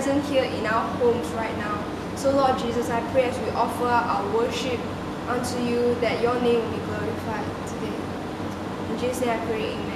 present here in our homes right now. So Lord Jesus, I pray as we offer our worship unto you that your name will be glorified today. In Jesus' name I pray, amen.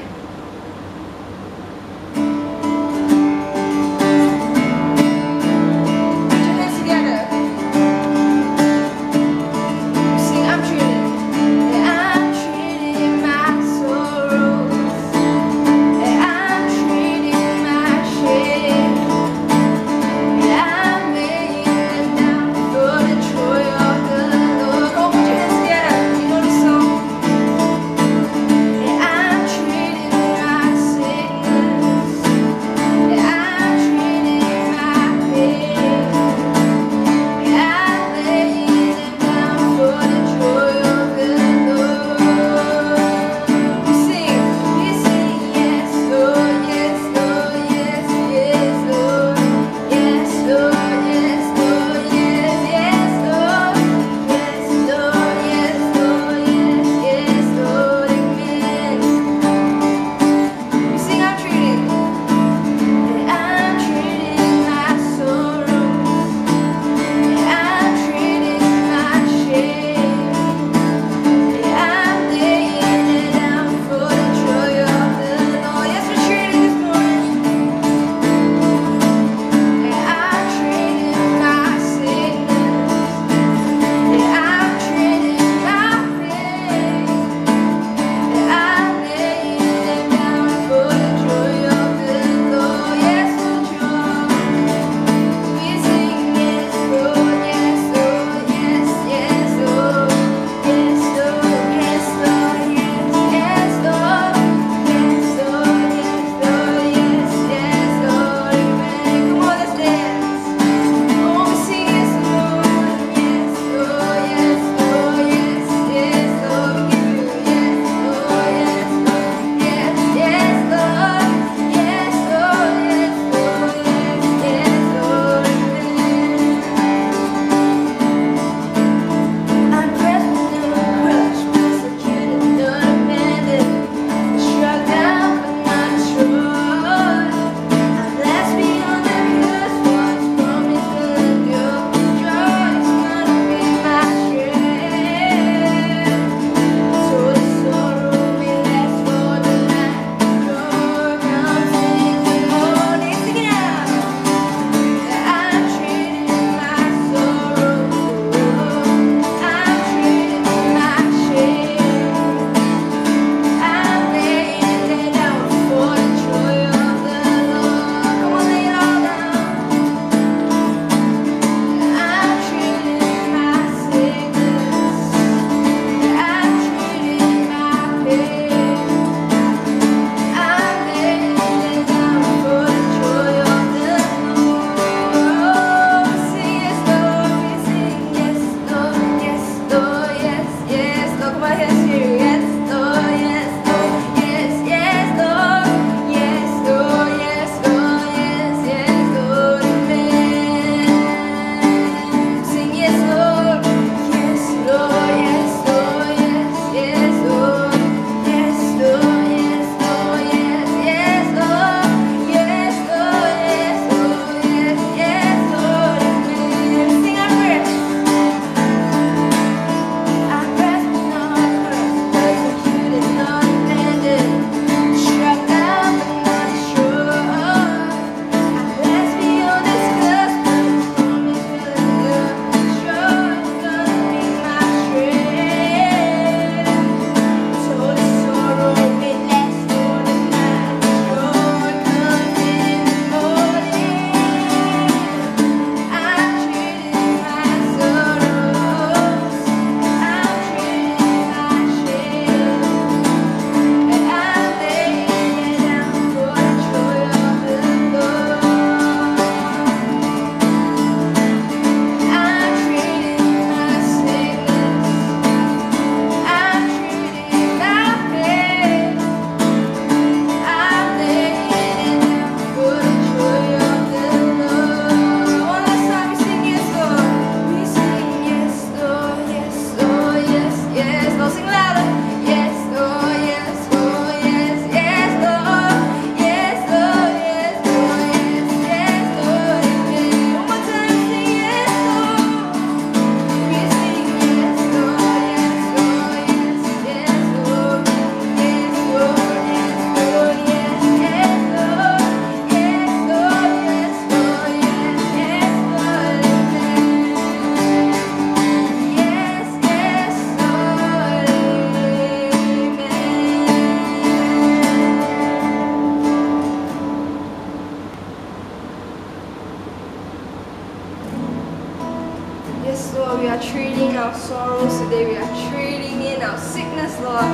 Today we are trading in our sickness, Lord,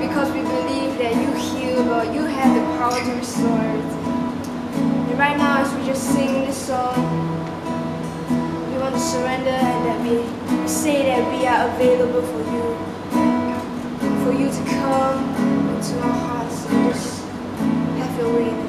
because we believe that you heal, Lord. You have the power to restore everything. And right now, as we just sing this song, we want to surrender and that we say that we are available for you, for you to come into our hearts and just have your way.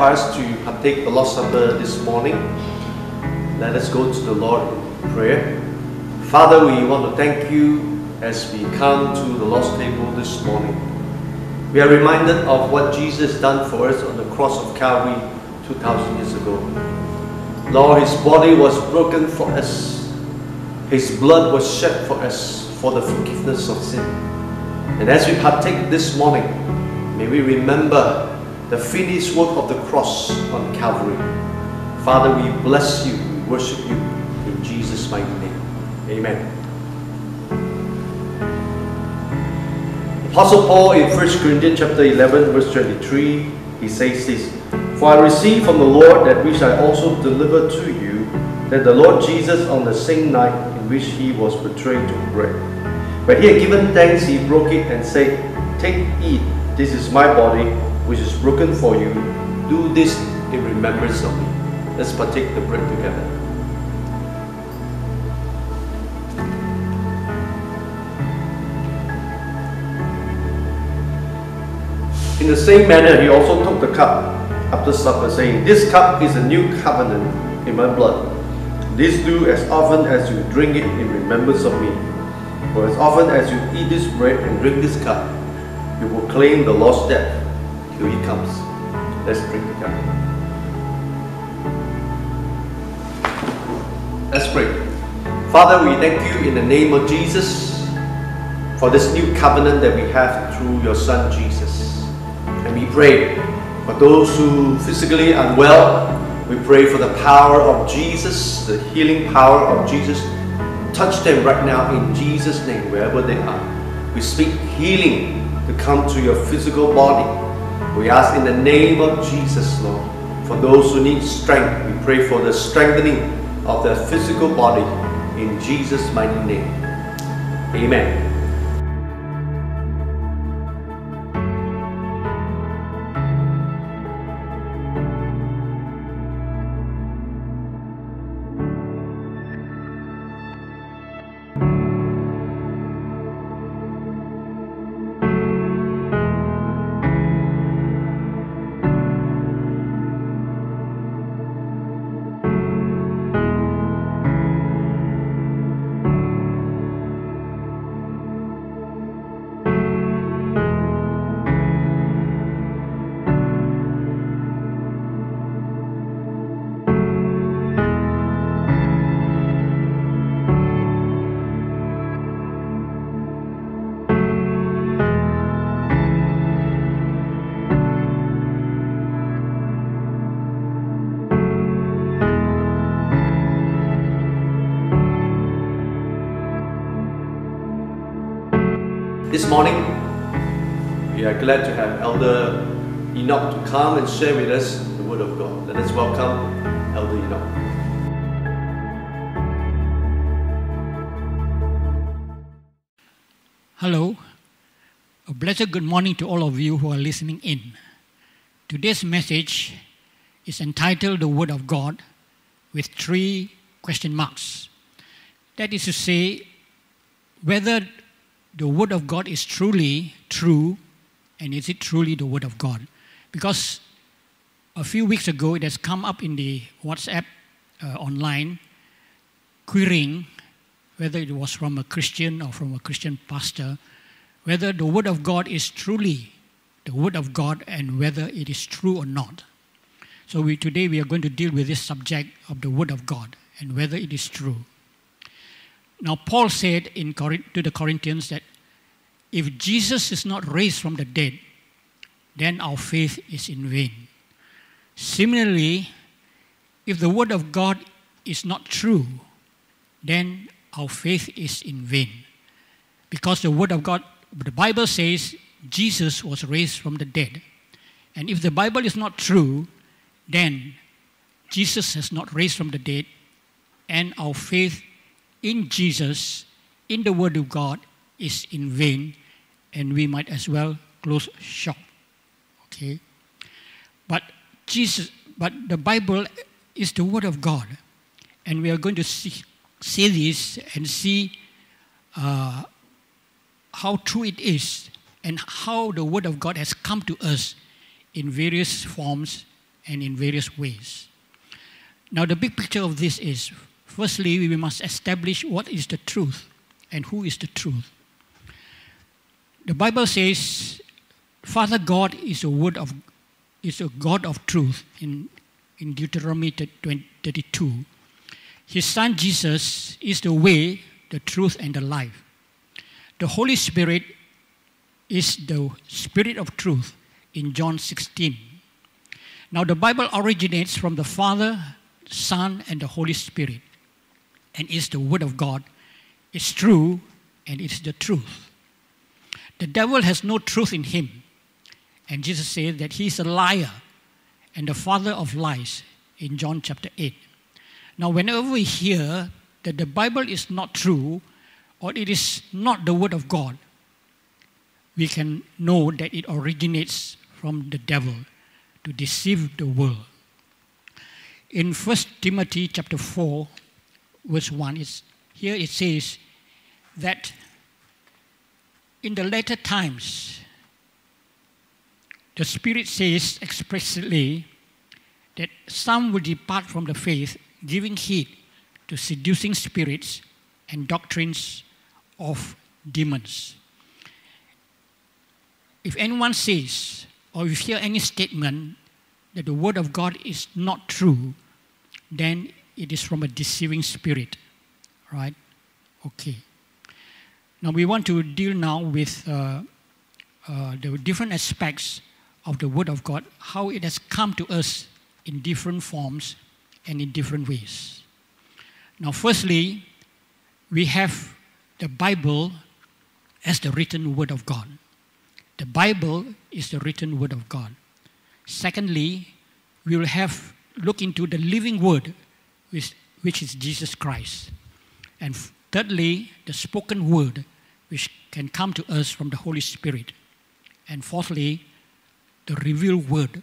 Hearts to partake the Lord's Supper this morning, let us go to the Lord in prayer. Father, we want to thank you as we come to the Lord's table this morning. We are reminded of what Jesus done for us on the cross of Calvary 2,000 years ago. Lord, His body was broken for us. His blood was shed for us for the forgiveness of sin. And as we partake this morning, may we remember the finished work of the cross on Calvary. Father, we bless you, we worship you in Jesus' mighty name. Amen. Apostle Paul in 1 Corinthians chapter 11, verse 23, he says this For I received from the Lord that which I also delivered to you, that the Lord Jesus on the same night in which he was betrayed took bread. When he had given thanks, he broke it and said, Take, eat, this is my body, which is broken for you. Do this in remembrance of me. Let's partake the bread together. In the same manner, he also took the cup after supper, saying, This cup is a new covenant in my blood. This do as often as you drink it in remembrance of me. For as often as you eat this bread and drink this cup, you will claim the Lord's death till he comes. Let's drink together. Let's pray. Father, we thank you in the name of Jesus for this new covenant that we have through your Son Jesus. And we pray for those who physically unwell, we pray for the power of Jesus, the healing power of Jesus. Touch them right now in Jesus' name, wherever they are. We speak healing to come to your physical body. We ask in the name of Jesus, Lord, for those who need strength, we pray for the strengthening of their physical body in Jesus' mighty name. Amen. Morning, we are glad to have Elder Enoch to come and share with us the Word of God. Let us welcome Elder Enoch. Hello. A blessed good morning to all of you who are listening in. Today's message is entitled The Word of God with three question marks. That is to say, whether the Word of God is truly true and is it truly the Word of God? Because a few weeks ago it has come up in the WhatsApp uh, online querying whether it was from a Christian or from a Christian pastor, whether the Word of God is truly the Word of God and whether it is true or not. So we, today we are going to deal with this subject of the Word of God and whether it is true. Now, Paul said in, to the Corinthians that if Jesus is not raised from the dead, then our faith is in vain. Similarly, if the Word of God is not true, then our faith is in vain. Because the Word of God, the Bible says Jesus was raised from the dead. And if the Bible is not true, then Jesus has not raised from the dead, and our faith in Jesus, in the Word of God, is in vain, and we might as well close shop. Okay? But Jesus, but the Bible is the Word of God, and we are going to see, see this and see uh, how true it is and how the Word of God has come to us in various forms and in various ways. Now, the big picture of this is firstly, we must establish what is the truth and who is the truth. The Bible says, Father God is a word of is a God of truth in, in Deuteronomy 32. His son Jesus is the way, the truth, and the life. The Holy Spirit is the Spirit of truth in John 16. Now, the Bible originates from the Father, Son, and the Holy Spirit, and is the Word of God. It's true, and it's the truth. The devil has no truth in him. And Jesus said that he is a liar and the father of lies in John chapter 8. Now, whenever we hear that the Bible is not true or it is not the Word of God, we can know that it originates from the devil to deceive the world. In 1 Timothy chapter 4, verse 1, it's, here it says that in the later times, the Spirit says expressly that some will depart from the faith, giving heed to seducing spirits and doctrines of demons. If anyone says, or if you hear any statement that the Word of God is not true, then it is from a deceiving spirit. Right? Okay. Now we want to deal now with uh, uh, the different aspects of the Word of God, how it has come to us in different forms and in different ways. Now, firstly, we have the Bible as the written Word of God. The Bible is the written Word of God. Secondly, we will have look into the living Word, which, which is Jesus Christ. And thirdly, the spoken Word, which can come to us from the Holy Spirit. And fourthly, the revealed word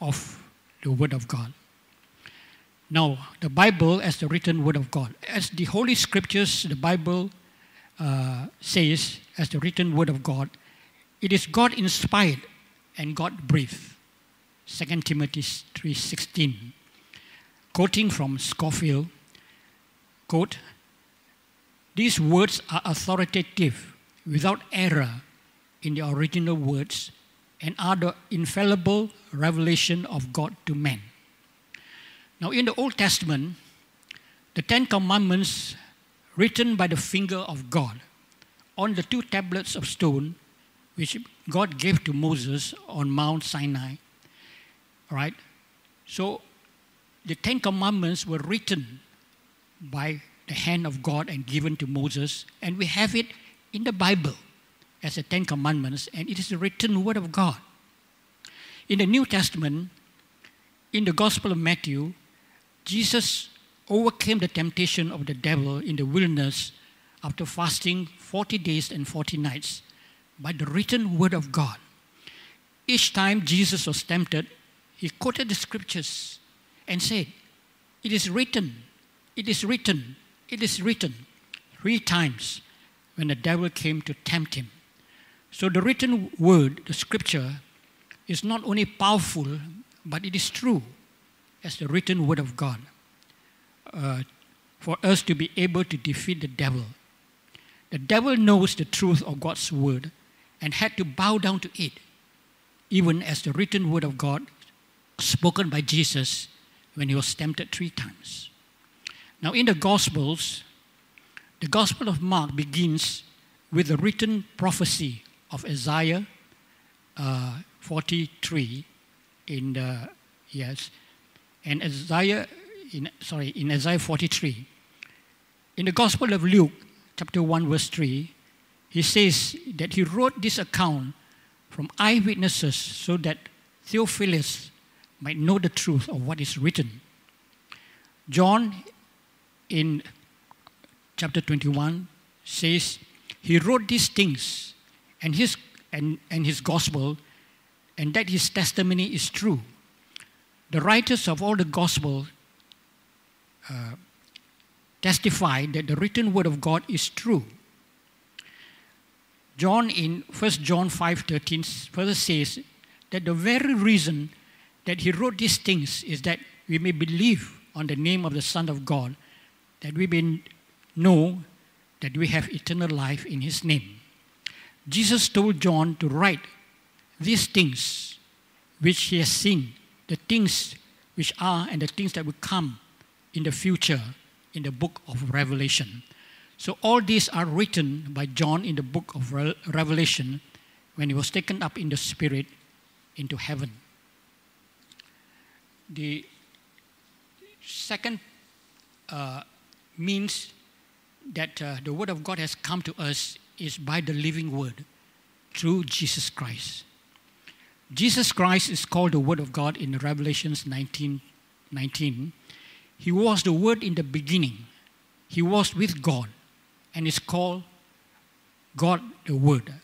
of the Word of God. Now, the Bible as the written Word of God. As the Holy Scriptures, the Bible uh, says, as the written Word of God, it is God inspired and God breathed. 2 Timothy 3.16. Quoting from Scofield, quote, these words are authoritative, without error in the original words, and are the infallible revelation of God to men. Now, in the Old Testament, the Ten Commandments, written by the finger of God on the two tablets of stone, which God gave to Moses on Mount Sinai, right? So, the Ten Commandments were written by the hand of God and given to Moses. And we have it in the Bible as the Ten Commandments, and it is the written word of God. In the New Testament, in the Gospel of Matthew, Jesus overcame the temptation of the devil in the wilderness after fasting 40 days and 40 nights by the written word of God. Each time Jesus was tempted, he quoted the scriptures and said, It is written, it is written, it is written three times when the devil came to tempt him. So the written word, the scripture, is not only powerful, but it is true as the written word of God uh, for us to be able to defeat the devil. The devil knows the truth of God's word and had to bow down to it, even as the written word of God spoken by Jesus when he was tempted three times. Now, in the Gospels, the Gospel of Mark begins with the written prophecy of Isaiah uh, 43 in the, yes, and Isaiah, in, sorry, in Isaiah 43. In the Gospel of Luke, chapter 1, verse 3, he says that he wrote this account from eyewitnesses so that Theophilus might know the truth of what is written. John, in chapter 21, says he wrote these things and his, and, and his gospel, and that his testimony is true. The writers of all the gospel uh, testify that the written word of God is true. John in 1 John 5:13 further says that the very reason that he wrote these things is that we may believe on the name of the Son of God, that we may know that we have eternal life in his name. Jesus told John to write these things which he has seen, the things which are and the things that will come in the future in the book of Revelation. So all these are written by John in the book of Revelation when he was taken up in the spirit into heaven. The second uh, means that uh, the word of God has come to us is by the living word through Jesus Christ. Jesus Christ is called the word of God in Revelations 19, 19. He was the word in the beginning. He was with God and is called God the Word.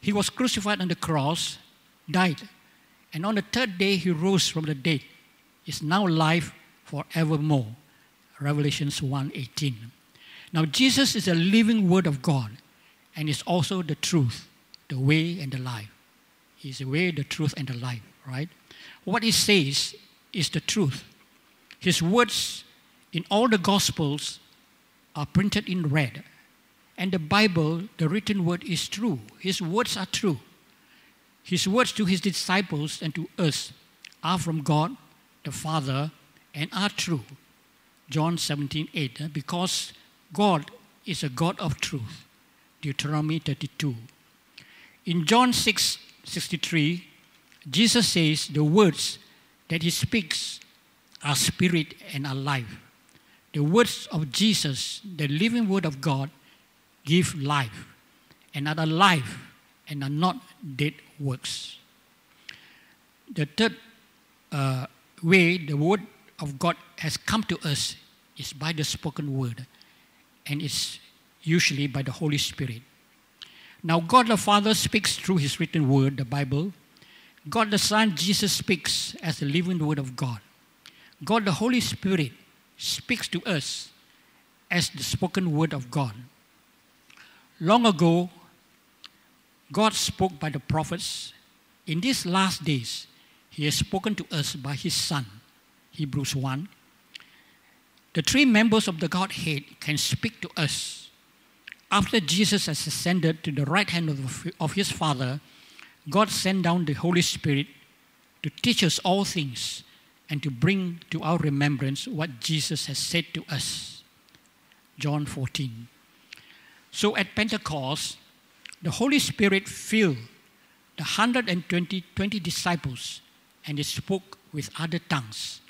He was crucified on the cross, died, and on the third day he rose from the dead. Is now life forevermore. Revelations 1:18. Now Jesus is a living word of God and is also the truth, the way and the life. He is the way, the truth and the life, right? What he says is the truth. His words in all the gospels are printed in red. And the Bible, the written word, is true. His words are true. His words to his disciples and to us are from God the Father and are true. John 17 8. Because God is a God of truth. Deuteronomy 32. In John 6 63, Jesus says the words that he speaks are spirit and are life. The words of Jesus, the living word of God, give life and are alive and are not dead works. The third uh, way the word of God has come to us is by the spoken word, and it's usually by the Holy Spirit. Now, God the Father speaks through His written word, the Bible. God the Son, Jesus speaks as the living word of God. God the Holy Spirit speaks to us as the spoken word of God. Long ago, God spoke by the prophets. In these last days, He has spoken to us by His Son. Hebrews 1. The three members of the Godhead can speak to us. After Jesus has ascended to the right hand of, of His Father, God sent down the Holy Spirit to teach us all things and to bring to our remembrance what Jesus has said to us. John 14. So at Pentecost, the Holy Spirit filled the 120 20 disciples and they spoke with other tongues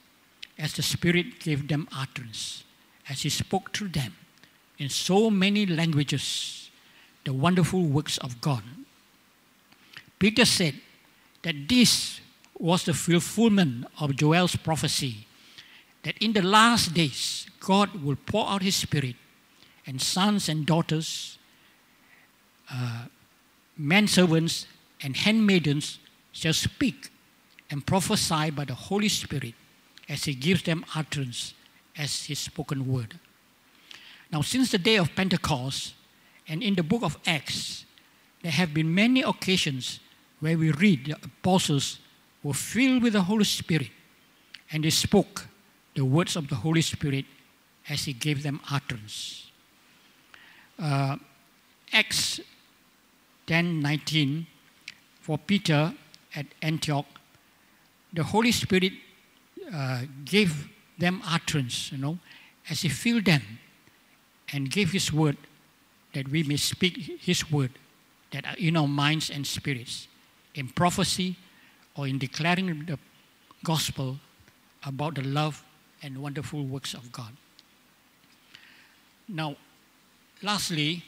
as the Spirit gave them utterance, as He spoke through them in so many languages the wonderful works of God. Peter said that this was the fulfillment of Joel's prophecy that in the last days God will pour out His Spirit and sons and daughters, uh, servants and handmaidens shall speak and prophesy by the Holy Spirit as He gives them utterance as His spoken word. Now, since the day of Pentecost and in the book of Acts, there have been many occasions where we read the apostles were filled with the Holy Spirit and they spoke the words of the Holy Spirit as He gave them utterance. Uh, Acts 10 19, for Peter at Antioch, the Holy Spirit uh, gave them utterance, you know, as He filled them and gave His word that we may speak His word that are in our minds and spirits in prophecy or in declaring the gospel about the love and wonderful works of God. Now, lastly,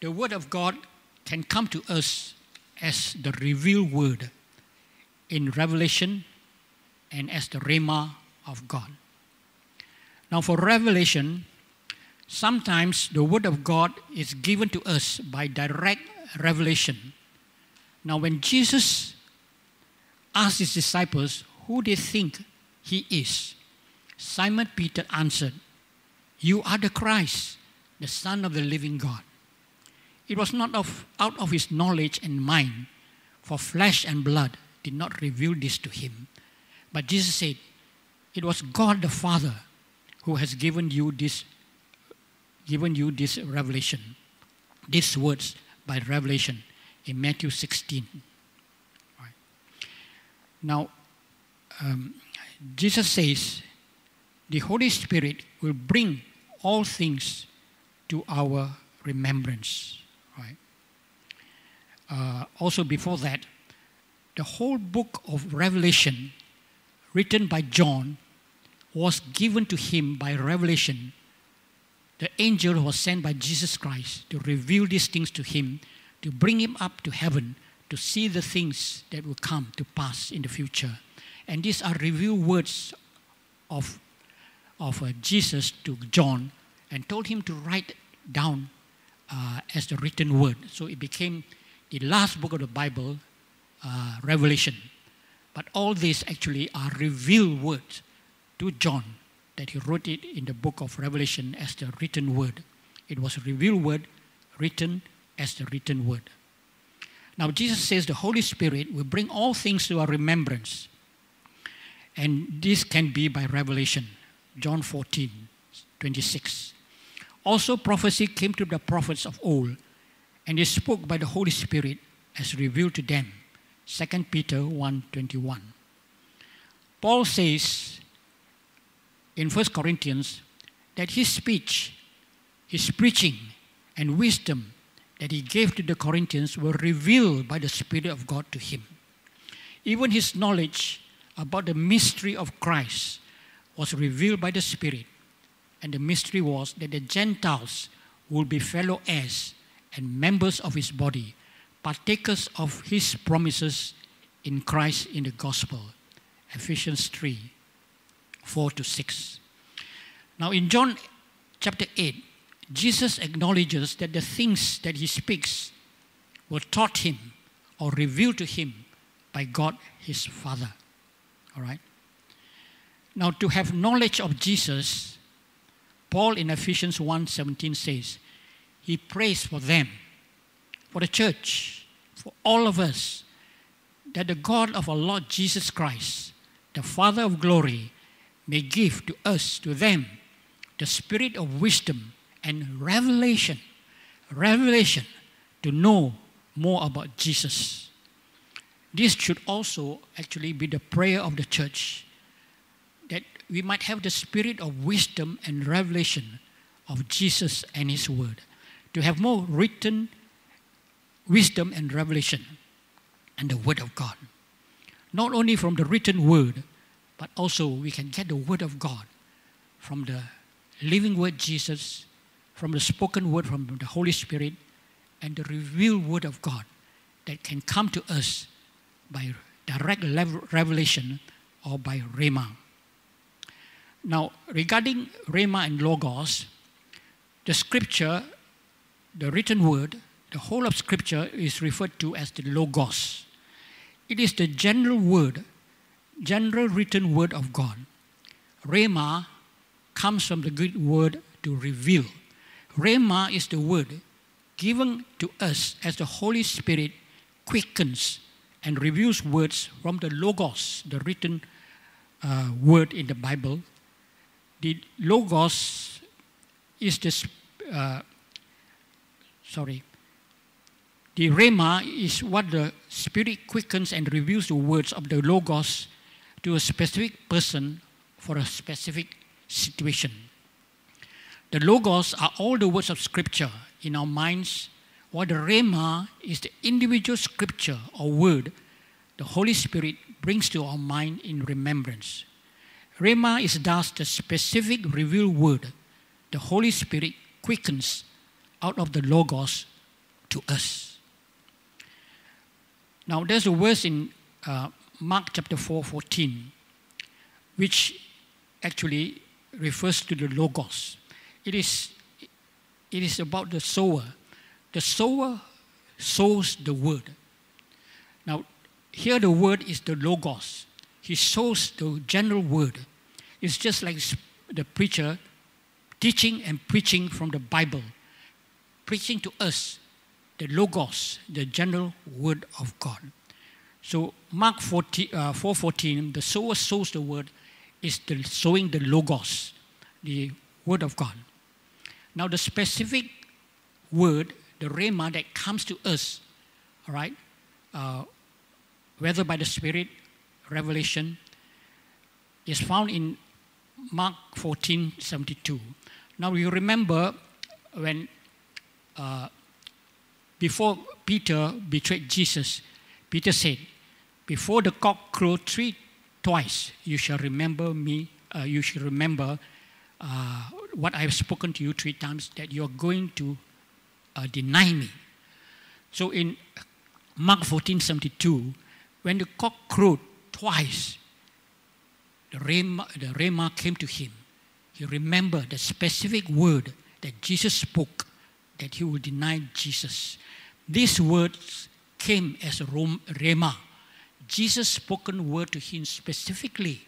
the Word of God can come to us as the revealed Word in Revelation and as the Rhema of God. Now, for Revelation, sometimes the Word of God is given to us by direct revelation. Now, when Jesus asked his disciples who they think he is, Simon Peter answered, You are the Christ, the Son of the living God. It was not of, out of his knowledge and mind, for flesh and blood did not reveal this to him. But Jesus said, It was God the Father who has given you this, given you this revelation, these words by revelation in Matthew 16. Right. Now, um, Jesus says, the Holy Spirit will bring all things to our remembrance. Right. Uh, also, before that, the whole book of Revelation, written by John, was given to him by revelation. The angel was sent by Jesus Christ to reveal these things to him, to bring him up to heaven, to see the things that will come to pass in the future. And these are revealed words of, of uh, Jesus to John and told him to write down uh, as the written word. So it became the last book of the Bible, uh, Revelation. But all these actually are revealed words to John that he wrote it in the book of Revelation as the written word. It was a revealed word written as the written word. Now, Jesus says the Holy Spirit will bring all things to our remembrance. And this can be by revelation. John 14, 26. Also, prophecy came to the prophets of old, and they spoke by the Holy Spirit as revealed to them. 2 Peter 1:21. Paul says in 1 Corinthians that his speech, his preaching, and wisdom that he gave to the Corinthians were revealed by the Spirit of God to him. Even his knowledge about the mystery of Christ was revealed by the Spirit. And the mystery was that the Gentiles would be fellow heirs and members of his body, partakers of his promises in Christ in the gospel. Ephesians 3 4 to 6. Now, in John chapter 8, Jesus acknowledges that the things that he speaks were taught him or revealed to him by God his Father. All right? Now, to have knowledge of Jesus, Paul in Ephesians 1:17 says, he prays for them, for the church, for all of us, that the God of our Lord Jesus Christ, the Father of glory, may give to us, to them, the spirit of wisdom and revelation, revelation to know more about Jesus. This should also actually be the prayer of the church that we might have the spirit of wisdom and revelation of Jesus and His Word, to have more written wisdom and revelation and the Word of God. Not only from the written Word, but also we can get the Word of God from the living Word Jesus, from the spoken Word from the Holy Spirit, and the revealed Word of God that can come to us by direct revelation or by Rhema. Now, regarding Rhema and Logos, the scripture, the written word, the whole of scripture is referred to as the Logos. It is the general word general written word of God. Rhema comes from the Greek word to reveal. Rhema is the word given to us as the Holy Spirit quickens and reveals words from the Logos, the written uh, word in the Bible. The Logos is this, uh, sorry, the Rhema is what the Spirit quickens and reveals the words of the Logos to a specific person for a specific situation. The Logos are all the words of Scripture in our minds, while the Rhema is the individual Scripture or word the Holy Spirit brings to our mind in remembrance. Rhema is thus the specific revealed word the Holy Spirit quickens out of the Logos to us. Now, there's a verse in uh, Mark chapter 4 14, which actually refers to the Logos. It is, it is about the sower. The sower sows the word. Now, here the word is the Logos. He sows the general word. It's just like the preacher teaching and preaching from the Bible, preaching to us the Logos, the general word of God. So Mark 40, uh, 4.14, the sower sows the word, is the sowing the Logos, the word of God. Now the specific word, the Rhema that comes to us, all right, uh, whether by the Spirit, revelation, is found in Mark 14, 72. Now you remember when uh, before Peter betrayed Jesus, Peter said, before the cock crow three twice, you shall remember me, uh, you shall remember uh, what I have spoken to you three times, that you are going to uh, deny me. So in Mark 14 72, when the cock crowed twice, the Rhema, the came to him. He remembered the specific word that Jesus spoke that he would deny Jesus. These words came as a Rhema Jesus' spoken word to him specifically,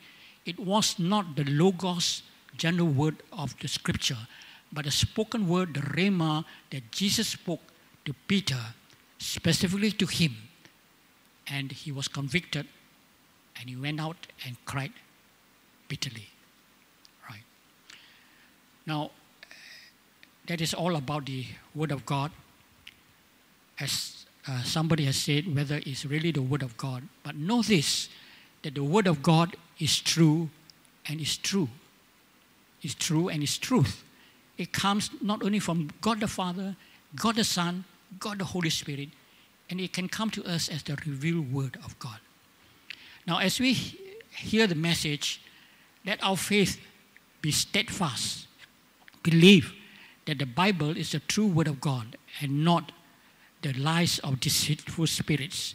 it was not the logos, general word of the scripture, but the spoken word, the rhema, that Jesus spoke to Peter, specifically to him. And he was convicted, and he went out and cried bitterly. Right. Now, that is all about the word of God. As uh, somebody has said whether it's really the Word of God. But know this that the Word of God is true and is true. It's true and it's truth. It comes not only from God the Father, God the Son, God the Holy Spirit, and it can come to us as the revealed Word of God. Now, as we hear the message, let our faith be steadfast. Believe that the Bible is the true Word of God and not the lies of deceitful spirits,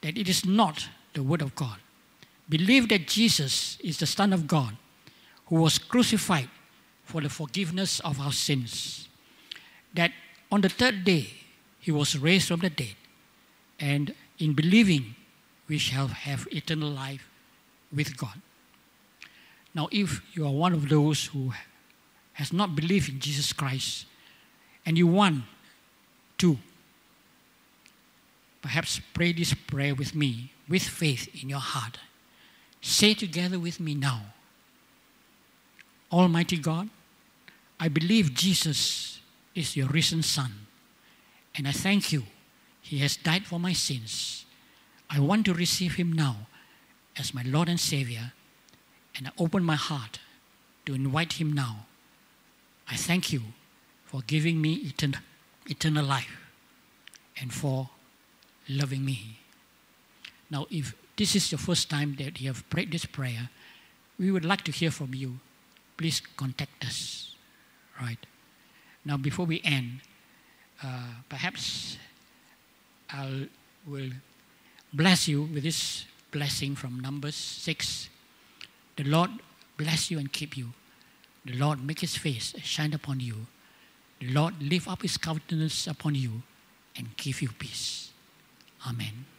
that it is not the Word of God. Believe that Jesus is the Son of God who was crucified for the forgiveness of our sins. That on the third day he was raised from the dead, and in believing we shall have eternal life with God. Now, if you are one of those who has not believed in Jesus Christ and you want to Perhaps pray this prayer with me, with faith in your heart. Say together with me now Almighty God, I believe Jesus is your risen Son, and I thank you. He has died for my sins. I want to receive him now as my Lord and Savior, and I open my heart to invite him now. I thank you for giving me eternal, eternal life and for loving me. Now, if this is your first time that you have prayed this prayer, we would like to hear from you. Please contact us. Right. Now, before we end, uh, perhaps I will bless you with this blessing from Numbers 6. The Lord bless you and keep you. The Lord make his face shine upon you. The Lord lift up his countenance upon you and give you peace. Amen.